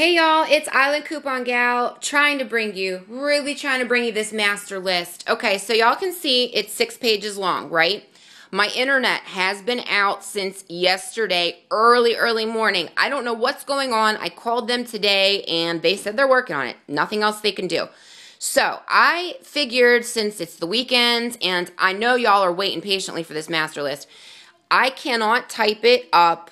Hey y'all, it's Island Coupon Gal trying to bring you, really trying to bring you this master list. Okay, so y'all can see it's six pages long, right? My internet has been out since yesterday, early, early morning. I don't know what's going on. I called them today and they said they're working on it. Nothing else they can do. So I figured since it's the weekend and I know y'all are waiting patiently for this master list, I cannot type it up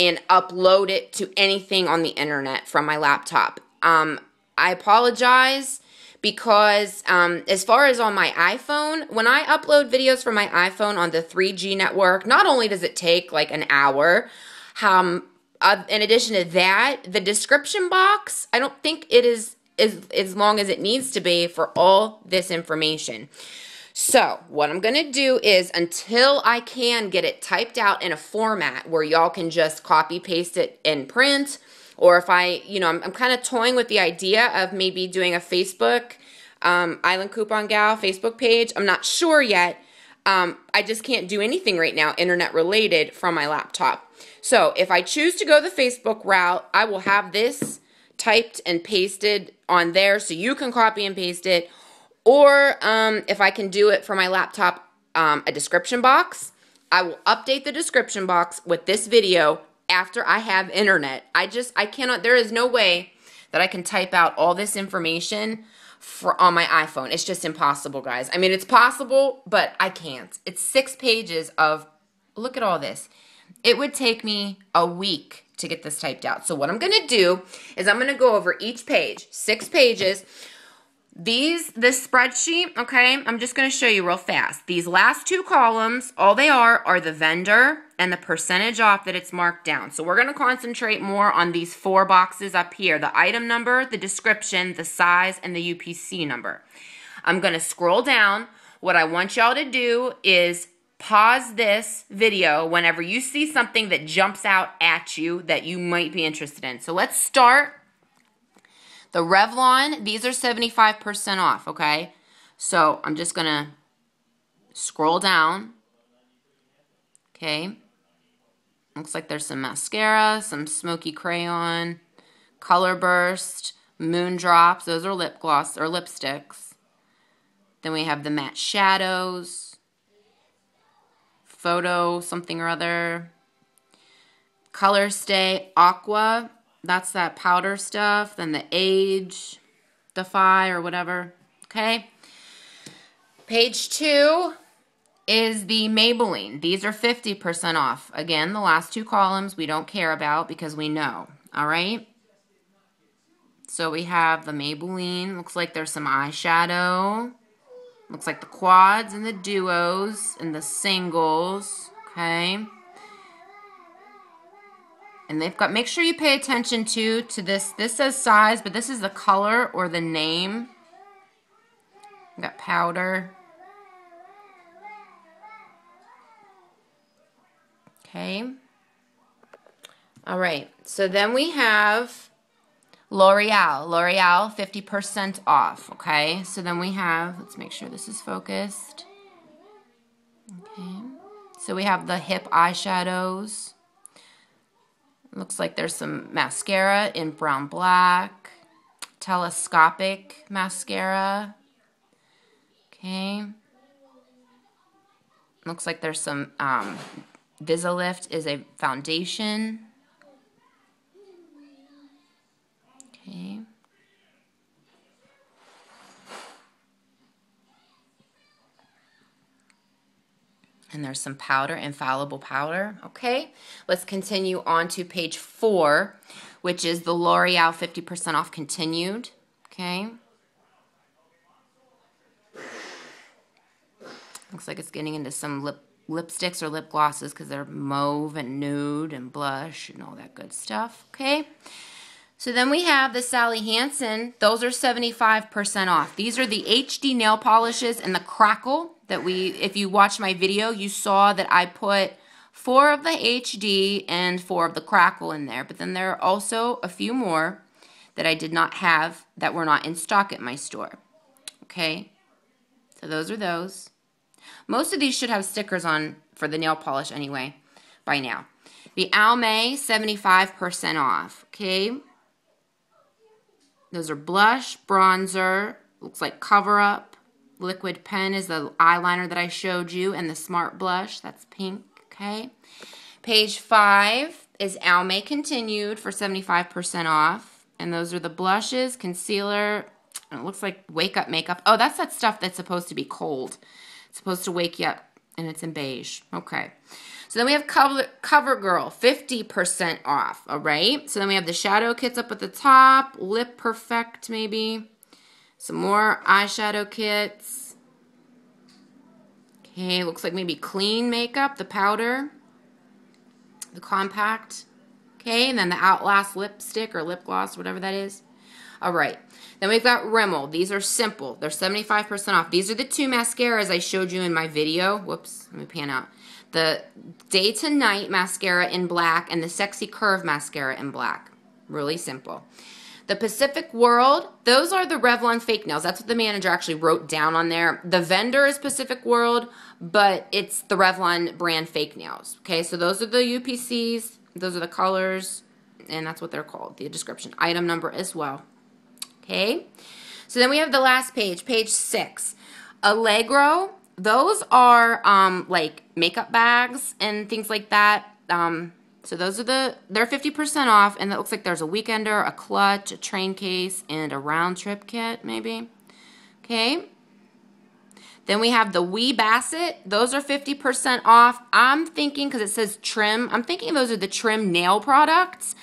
and upload it to anything on the internet from my laptop. Um, I apologize because um, as far as on my iPhone, when I upload videos from my iPhone on the 3G network, not only does it take like an hour, um, uh, in addition to that, the description box, I don't think it is as, as long as it needs to be for all this information. So what I'm going to do is until I can get it typed out in a format where y'all can just copy paste it in print or if I, you know, I'm, I'm kind of toying with the idea of maybe doing a Facebook um, Island Coupon Gal Facebook page. I'm not sure yet. Um, I just can't do anything right now internet related from my laptop. So if I choose to go the Facebook route, I will have this typed and pasted on there so you can copy and paste it or um, if I can do it for my laptop, um, a description box. I will update the description box with this video after I have internet. I just, I cannot, there is no way that I can type out all this information for on my iPhone. It's just impossible, guys. I mean, it's possible, but I can't. It's six pages of, look at all this. It would take me a week to get this typed out. So what I'm going to do is I'm going to go over each page, six pages. These, this spreadsheet, okay, I'm just going to show you real fast. These last two columns, all they are are the vendor and the percentage off that it's marked down. So we're going to concentrate more on these four boxes up here. The item number, the description, the size, and the UPC number. I'm going to scroll down. What I want y'all to do is pause this video whenever you see something that jumps out at you that you might be interested in. So let's start the Revlon, these are 75% off, okay? So I'm just going to scroll down. Okay. Looks like there's some mascara, some smoky crayon, color burst, moon drops. Those are lip gloss or lipsticks. Then we have the matte shadows, photo something or other, color stay aqua that's that powder stuff. Then the Age Defy or whatever. Okay. Page two is the Maybelline. These are 50% off. Again, the last two columns we don't care about because we know. All right. So we have the Maybelline. Looks like there's some eyeshadow. Looks like the quads and the duos and the singles. Okay. And they've got, make sure you pay attention to, to this. This says size, but this is the color or the name. We've got powder. Okay. All right. So then we have L'Oreal. L'Oreal, 50% off. Okay. So then we have, let's make sure this is focused. Okay. So we have the hip eyeshadows. Looks like there's some mascara in brown black. Telescopic mascara. Okay. Looks like there's some um, Visilift is a foundation. Okay. And there's some powder, infallible powder. Okay, let's continue on to page four, which is the L'Oreal 50% off continued. Okay. Looks like it's getting into some lip lipsticks or lip glosses because they're mauve and nude and blush and all that good stuff. Okay. So then we have the Sally Hansen. Those are 75% off. These are the HD nail polishes and the Crackle that we, if you watched my video, you saw that I put four of the HD and four of the Crackle in there. But then there are also a few more that I did not have that were not in stock at my store. Okay, so those are those. Most of these should have stickers on for the nail polish anyway by now. The Almay, 75% off. Okay, Those are blush, bronzer, looks like cover up. Liquid pen is the eyeliner that I showed you, and the smart blush, that's pink, okay? Page five is Almay Continued for 75% off. And those are the blushes, concealer, it looks like wake up makeup. Oh, that's that stuff that's supposed to be cold. It's supposed to wake you up, and it's in beige. Okay. So then we have Cover, CoverGirl, 50% off, all right? So then we have the shadow kits up at the top, Lip Perfect maybe, some more eyeshadow kits. Okay, looks like maybe clean makeup, the powder, the compact. Okay, and then the Outlast lipstick or lip gloss, whatever that is. All right. Then we've got Rimmel. These are simple. They're 75% off. These are the two mascaras I showed you in my video. Whoops, let me pan out. The Day to Night mascara in black and the Sexy Curve mascara in black. Really simple. The Pacific World, those are the Revlon fake nails. That's what the manager actually wrote down on there. The vendor is Pacific World, but it's the Revlon brand fake nails. Okay, so those are the UPCs. Those are the colors, and that's what they're called. The description. Item number as well. Okay, so then we have the last page, page six. Allegro, those are um, like makeup bags and things like that. Um, so those are the, they're 50% off, and it looks like there's a weekender, a clutch, a train case, and a round trip kit, maybe. Okay. Then we have the W.E. Bassett. Those are 50% off. I'm thinking, because it says trim, I'm thinking those are the trim nail products.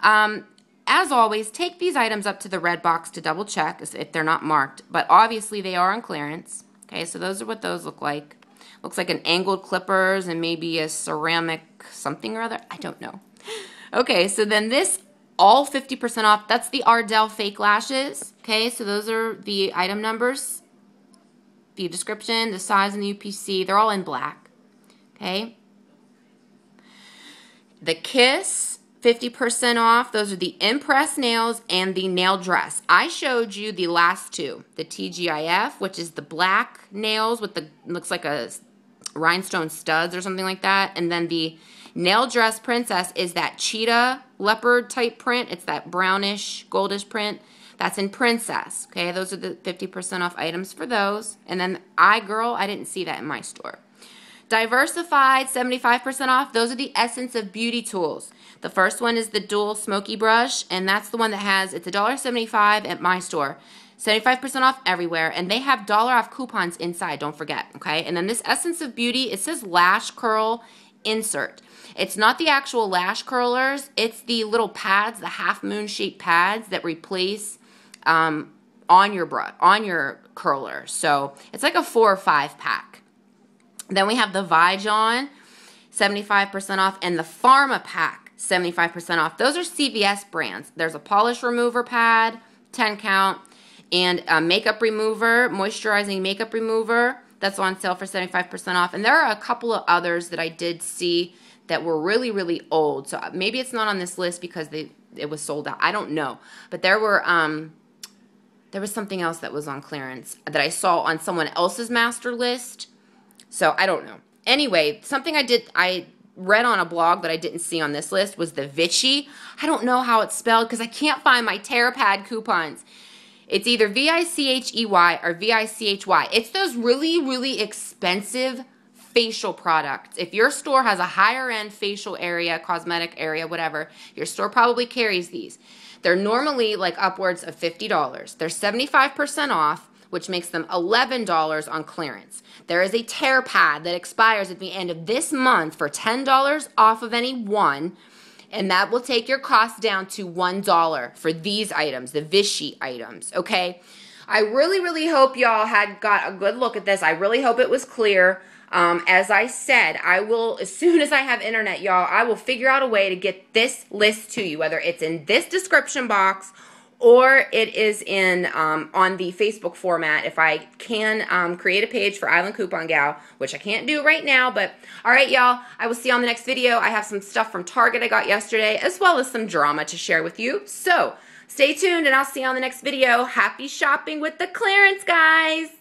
Um, as always, take these items up to the red box to double check if they're not marked, but obviously they are on clearance. Okay, so those are what those look like. Looks like an angled clippers and maybe a ceramic something or other. I don't know. Okay, so then this all 50% off. That's the Ardell fake lashes. Okay, so those are the item numbers, the description, the size, and the UPC. They're all in black. Okay. The Kiss 50% off. Those are the Impress nails and the nail dress. I showed you the last two. The TGIF, which is the black nails with the, looks like a rhinestone studs or something like that. And then the nail dress princess is that cheetah leopard type print. It's that brownish, goldish print. That's in princess. Okay, those are the 50% off items for those. And then I Girl, I didn't see that in my store. Diversified, 75% off. Those are the Essence of Beauty tools. The first one is the dual smoky brush, and that's the one that has, it's $1.75 at my store. 75% off everywhere, and they have dollar off coupons inside, don't forget, okay? And then this Essence of Beauty, it says lash curl insert. It's not the actual lash curlers, it's the little pads, the half moon shaped pads that replace um, on your brush, on your curler. So it's like a four or five pack. Then we have the Vi-Jon, 75% off, and the Pharma Pack, 75% off. Those are CVS brands. There's a polish remover pad, 10 count, and a makeup remover, moisturizing makeup remover. That's on sale for 75% off. And there are a couple of others that I did see that were really, really old. So maybe it's not on this list because they it was sold out. I don't know. But there were um there was something else that was on clearance that I saw on someone else's master list so I don't know. Anyway, something I did, I read on a blog that I didn't see on this list was the Vichy. I don't know how it's spelled because I can't find my tear pad coupons. It's either V-I-C-H-E-Y or V-I-C-H-Y. It's those really, really expensive facial products. If your store has a higher end facial area, cosmetic area, whatever, your store probably carries these. They're normally like upwards of $50. They're 75% off which makes them $11 on clearance. There is a tear pad that expires at the end of this month for $10 off of any one, and that will take your cost down to $1 for these items, the Vichy items, okay? I really, really hope y'all had got a good look at this. I really hope it was clear. Um, as I said, I will, as soon as I have internet, y'all, I will figure out a way to get this list to you, whether it's in this description box or it is in um, on the Facebook format. If I can um, create a page for Island Coupon Gal, which I can't do right now, but all right, y'all, I will see you on the next video. I have some stuff from Target I got yesterday, as well as some drama to share with you. So stay tuned, and I'll see you on the next video. Happy shopping with the clearance, guys!